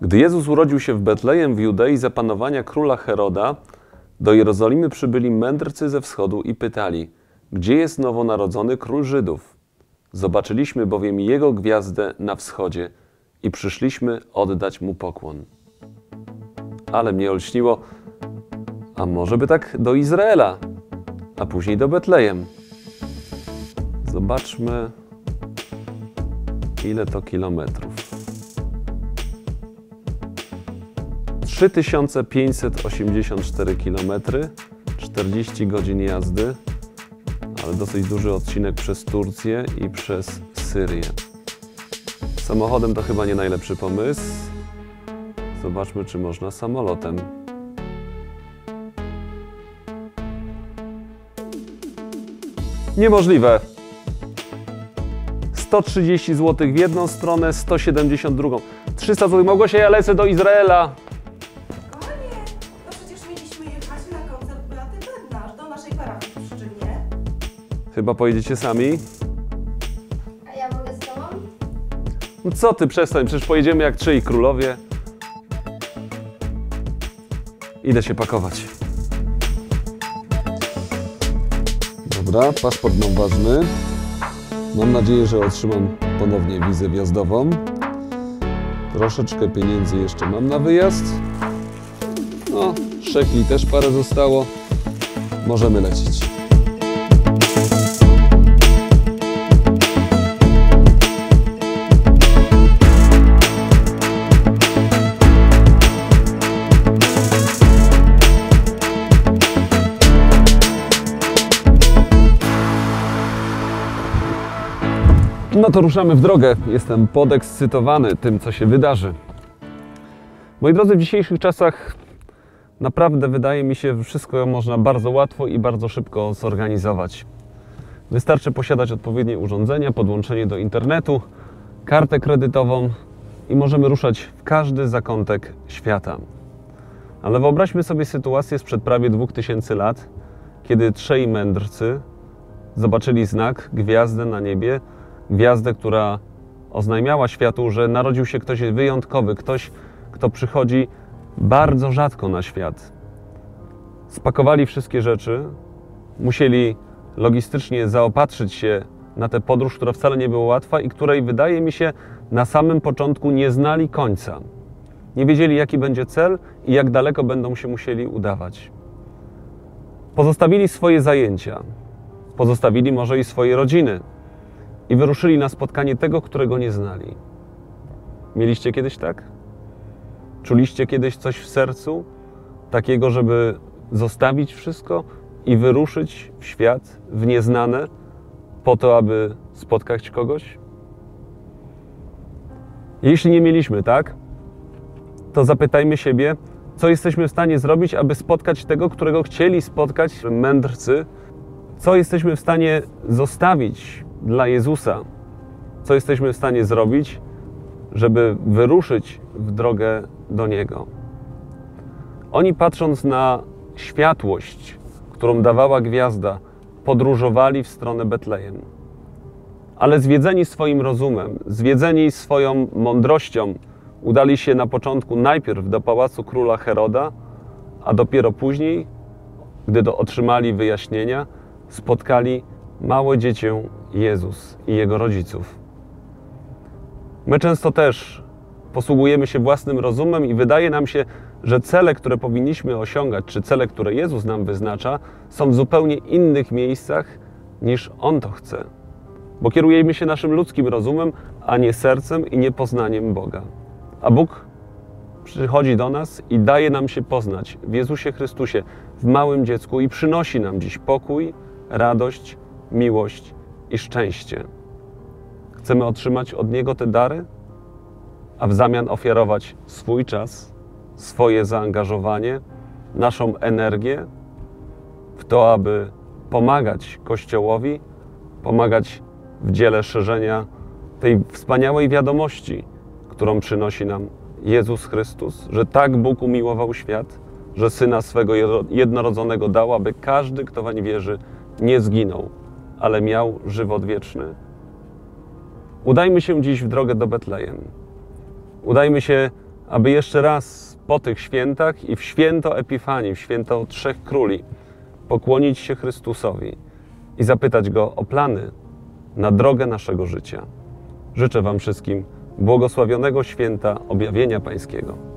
Gdy Jezus urodził się w Betlejem w Judei za panowania króla Heroda, do Jerozolimy przybyli mędrcy ze wschodu i pytali, gdzie jest nowonarodzony król Żydów? Zobaczyliśmy bowiem jego gwiazdę na wschodzie i przyszliśmy oddać mu pokłon. Ale mnie olśniło, a może by tak do Izraela, a później do Betlejem. Zobaczmy, ile to kilometrów. 3584 km, 40 godzin jazdy, ale dosyć duży odcinek przez Turcję i przez Syrię. Samochodem to chyba nie najlepszy pomysł. Zobaczmy, czy można samolotem. Niemożliwe. 130 zł w jedną stronę, 170 w drugą. 300 zł. Małgosia, ja lecę do Izraela. Chyba pojedziecie sami. A ja mogę z tobą? No co ty, przestań, przecież pojedziemy jak trzej królowie. Idę się pakować. Dobra, paszport mam ważny. Mam nadzieję, że otrzymam ponownie wizę wjazdową. Troszeczkę pieniędzy jeszcze mam na wyjazd. No, szekli też parę zostało. Możemy lecieć. No to ruszamy w drogę. Jestem podekscytowany tym, co się wydarzy. Moi drodzy, w dzisiejszych czasach naprawdę wydaje mi się, że wszystko można bardzo łatwo i bardzo szybko zorganizować. Wystarczy posiadać odpowiednie urządzenia, podłączenie do internetu, kartę kredytową i możemy ruszać w każdy zakątek świata. Ale wyobraźmy sobie sytuację sprzed prawie 2000 lat, kiedy trzej mędrcy zobaczyli znak, gwiazdę na niebie, gwiazdę, która oznajmiała światu, że narodził się ktoś wyjątkowy, ktoś, kto przychodzi bardzo rzadko na świat. Spakowali wszystkie rzeczy, musieli logistycznie zaopatrzyć się na tę podróż, która wcale nie była łatwa i której, wydaje mi się, na samym początku nie znali końca. Nie wiedzieli, jaki będzie cel i jak daleko będą się musieli udawać. Pozostawili swoje zajęcia, pozostawili może i swoje rodziny i wyruszyli na spotkanie tego, którego nie znali. Mieliście kiedyś tak? Czuliście kiedyś coś w sercu takiego, żeby zostawić wszystko i wyruszyć w świat, w nieznane, po to, aby spotkać kogoś? Jeśli nie mieliśmy, tak? To zapytajmy siebie, co jesteśmy w stanie zrobić, aby spotkać tego, którego chcieli spotkać mędrcy, co jesteśmy w stanie zostawić dla Jezusa, co jesteśmy w stanie zrobić, żeby wyruszyć w drogę do Niego. Oni patrząc na światłość, którą dawała gwiazda, podróżowali w stronę Betlejem. Ale zwiedzeni swoim rozumem, zwiedzeni swoją mądrością, udali się na początku najpierw do pałacu króla Heroda, a dopiero później, gdy otrzymali wyjaśnienia, spotkali małe dziecię Jezus i jego rodziców. My często też posługujemy się własnym rozumem i wydaje nam się, że cele, które powinniśmy osiągać, czy cele, które Jezus nam wyznacza, są w zupełnie innych miejscach niż On to chce. Bo kierujemy się naszym ludzkim rozumem, a nie sercem i nie poznaniem Boga. A Bóg przychodzi do nas i daje nam się poznać w Jezusie Chrystusie, w małym dziecku i przynosi nam dziś pokój, radość, miłość i szczęście. Chcemy otrzymać od Niego te dary, a w zamian ofiarować swój czas, swoje zaangażowanie, naszą energię w to, aby pomagać Kościołowi, pomagać w dziele szerzenia tej wspaniałej wiadomości, którą przynosi nam Jezus Chrystus, że tak Bóg umiłował świat, że Syna swego jednorodzonego dał, aby każdy, kto wań wierzy, nie zginął, ale miał żywot wieczny. Udajmy się dziś w drogę do Betlejem. Udajmy się, aby jeszcze raz po tych świętach i w święto Epifanii, w święto Trzech Króli, pokłonić się Chrystusowi i zapytać Go o plany na drogę naszego życia. Życzę Wam wszystkim błogosławionego święta objawienia Pańskiego.